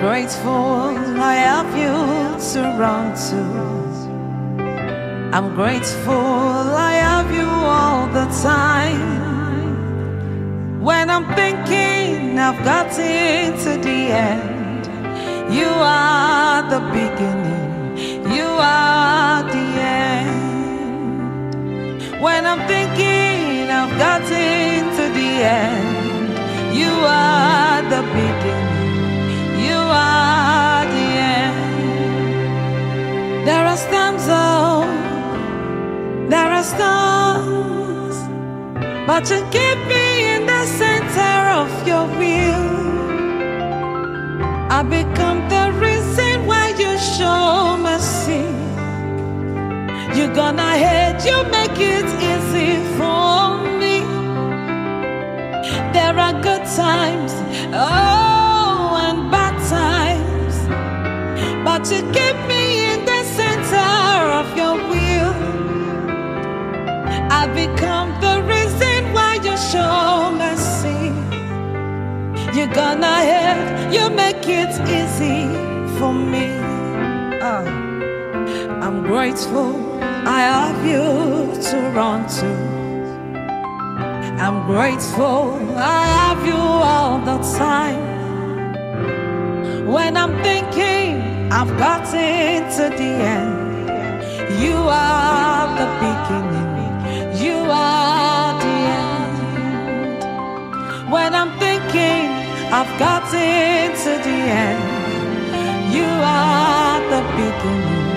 grateful I have you to run to. I'm grateful I have you all the time. When I'm thinking I've gotten to the end, you are the beginning, you are the end. When I'm thinking I've gotten to the end, you are the beginning, but you keep me in the center of your will. I become the reason why you show mercy. You're gonna hate, you make it easy for me. There are good times, oh, and bad times, but you keep me You're gonna help, you make it easy for me. Ah. I'm grateful I have you to run to. I'm grateful I have you all the time. When I'm thinking I've gotten to the end, I've gotten to the end, you are the beginning.